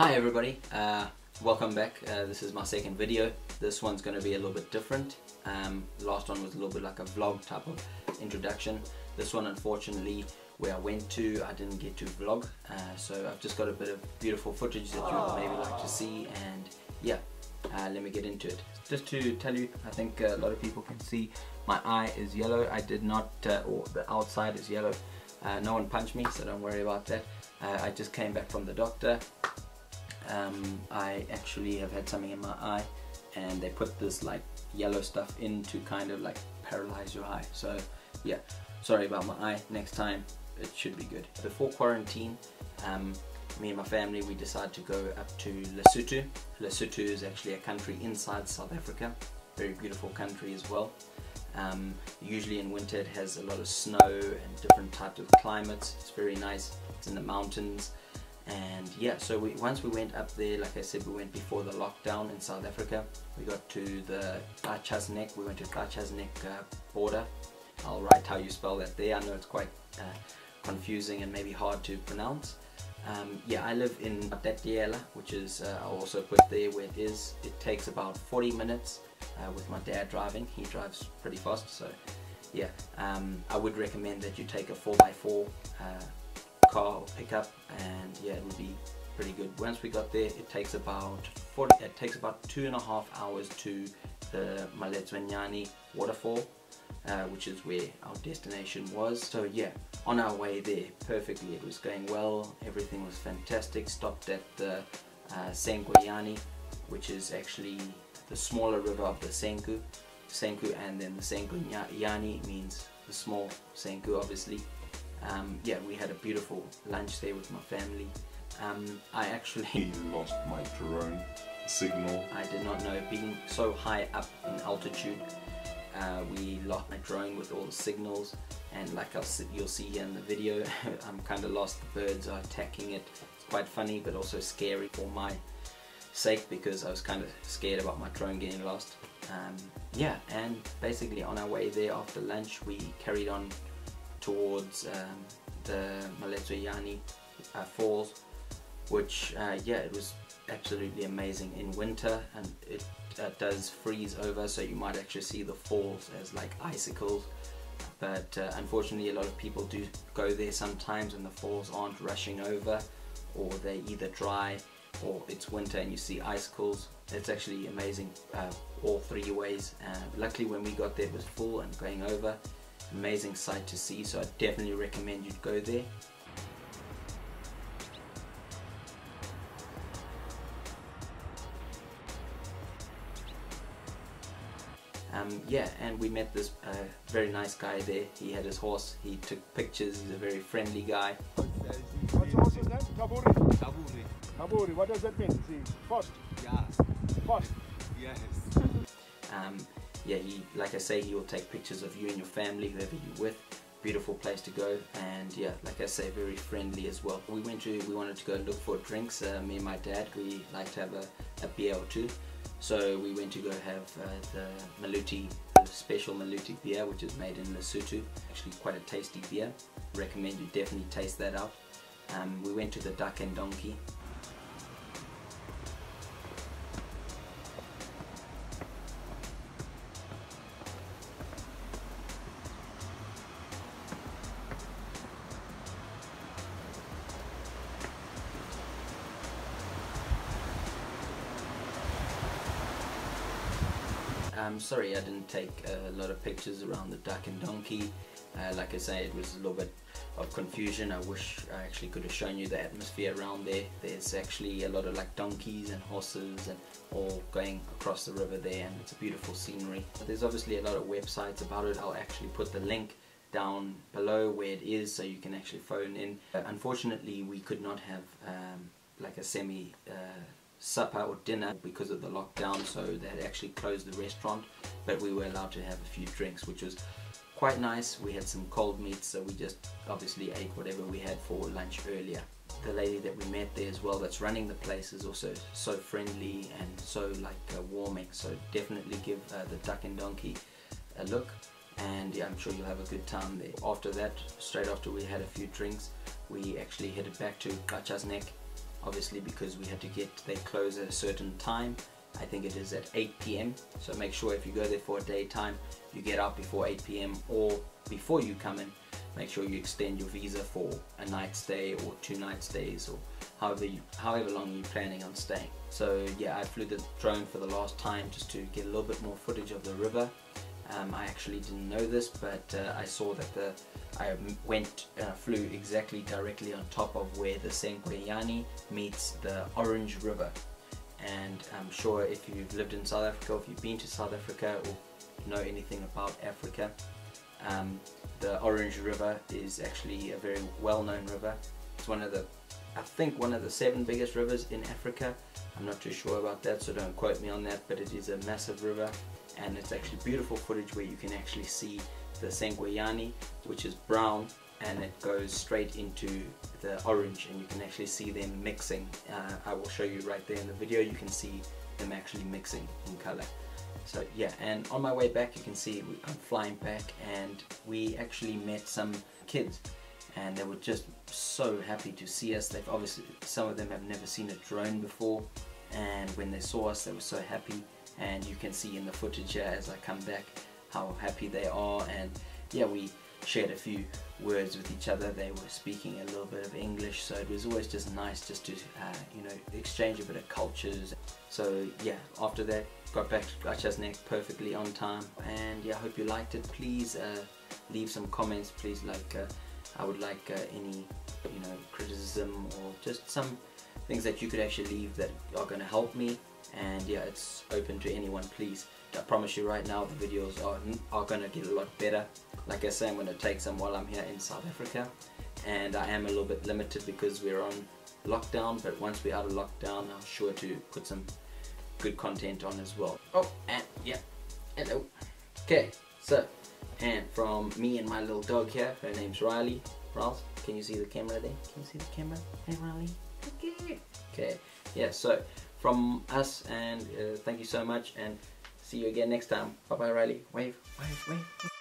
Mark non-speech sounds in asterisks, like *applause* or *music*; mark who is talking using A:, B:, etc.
A: Hi everybody, uh, welcome back. Uh, this is my second video. This one's going to be a little bit different. Um, last one was a little bit like a vlog type of introduction. This one unfortunately where I went to I didn't get to vlog uh, so I've just got a bit of beautiful footage that you would maybe like to see and yeah uh, let me get into it. Just to tell you I think a lot of people can see my eye is yellow. I did not uh, or the outside is yellow. Uh, no one punched me so don't worry about that. Uh, I just came back from the doctor um, I actually have had something in my eye and they put this like yellow stuff in to kind of like paralyze your eye. So yeah sorry about my eye. Next time it should be good. Before quarantine um, me and my family we decided to go up to Lesotho. Lesotho is actually a country inside South Africa very beautiful country as well. Um, usually in winter it has a lot of snow and different types of climates. It's very nice. It's in the mountains and yeah so we, once we went up there like I said we went before the lockdown in South Africa. We got to the Qacha's Nek we went to Qacha's Nek uh, border. I'll write how you spell that there. I know it's quite uh, confusing and maybe hard to pronounce. Um, yeah I live in Matatiele which is uh, I'll also put there where it is. It takes about 40 minutes uh, with my dad driving. He drives pretty fast so yeah. Um, I would recommend that you take a 4x4 car or pickup and yeah it would be pretty good. Once we got there it takes about 40 it takes about two and a half hours to the Maletsunyane waterfall uh, which is where our destination was. So yeah on our way there perfectly it was going well. Everything was fantastic. Stopped at the uh, which is actually the smaller river of the Senqu Senqu and then the Senqunyane means the small Senqu obviously um, yeah, we had a beautiful lunch there with my family. Um, I actually *laughs*
B: lost my drone signal.
A: I did not know being so high up in altitude. Uh, we lost my drone with all the signals and like I'll, you'll see here in the video *laughs* I'm kind of lost the birds are attacking it it's quite funny but also scary for my sake because I was kind of scared about my drone getting lost um, yeah and basically on our way there after lunch we carried on towards um, the Maletsunyane uh, falls which uh, yeah it was absolutely amazing in winter and it uh, does freeze over so you might actually see the falls as like icicles. But uh, unfortunately a lot of people do go there sometimes and the falls aren't rushing over or they're either dry or it's winter and you see icicles. It's actually amazing uh, all three ways. Uh, luckily when we got there it was full and going over amazing sight to see so I definitely recommend you go there Um, yeah, and we met this uh, very nice guy there. He had his horse. He took pictures. He's a very friendly guy.
C: What's the horse's name? Taburi.
D: Taburi.
C: Taburi. What does that mean? See, fast.
D: Yeah.
C: Fast.
D: Yes.
A: Um, yeah, he, like I say, he will take pictures of you and your family, whoever you're with. Beautiful place to go, and yeah, like I say, very friendly as well. We went to, we wanted to go look for drinks. Uh, me and my dad, we like to have a, a beer or two. So we went to go have uh, the Maluti, special Maluti beer, which is made in Lesotho. Actually, quite a tasty beer. Recommend you definitely taste that out. Um, we went to the Duck and Donkey, Um, sorry I didn't take a lot of pictures around the duck and donkey. Uh, like I say, it was a little bit of confusion. I wish I actually could have shown you the atmosphere around there. There's actually a lot of like donkeys and horses and all going across the river there and it's a beautiful scenery. There's obviously a lot of websites about it. I'll actually put the link down below where it is so you can actually phone in. Unfortunately we could not have um, like a semi uh, supper or dinner because of the lockdown so they had actually closed the restaurant but we were allowed to have a few drinks which was quite nice. We had some cold meat so we just obviously ate whatever we had for lunch earlier. The lady that we met there as well that's running the place is also so friendly and so like uh, warming so definitely give uh, the duck and donkey a look and yeah I'm sure you'll have a good time there. After that straight after we had a few drinks we actually headed back to Qacha's Nek obviously because we had to get they close at a certain time I think it is at 8 p.m. So make sure if you go there for a daytime, you get out before 8 p.m. or before you come in, make sure you extend your visa for a night stay or two night stays or however you, however long you're planning on staying. So yeah, I flew the drone for the last time just to get a little bit more footage of the river. Um, I actually didn't know this, but uh, I saw that the I went uh, flew exactly directly on top of where the Senqunyane meets the Orange River and I'm sure if you've lived in South Africa, if you've been to South Africa or know anything about Africa, um, the Orange River is actually a very well-known river. It's one of the, I think one of the seven biggest rivers in Africa. I'm not too sure about that, so don't quote me on that, but it is a massive river and it's actually beautiful footage where you can actually see the Senqunyane, which is brown and it goes straight into the orange and you can actually see them mixing. Uh, I will show you right there in the video you can see them actually mixing in color. So yeah and on my way back you can see I'm flying back and we actually met some kids and they were just so happy to see us. They've obviously some of them have never seen a drone before and when they saw us they were so happy and you can see in the footage here as I come back how happy they are and yeah we shared a few words with each other. They were speaking a little bit of English, so it was always just nice just to, uh, you know, exchange a bit of cultures. So yeah, after that, got back to Qacha's Nek perfectly on time, and yeah, I hope you liked it. Please uh, leave some comments. Please like, uh, I would like uh, any, you know, criticism or just some things that you could actually leave that are going to help me. And yeah, it's open to anyone. Please. I promise you right now the videos are, are going to get a lot better. Like I say, I'm going to take some while I'm here in South Africa. And I am a little bit limited because we're on lockdown. But once we're out of lockdown, I'm sure to put some good content on as well. Oh, and yeah, hello. Okay, so, and from me and my little dog here, her name's Riley. Ross, can you see the camera there? Can you see the camera? Hey Riley, okay. Okay, yeah, so from us and uh, thank you so much and See you again next time. Bye bye, Riley. Wave, wave, wave.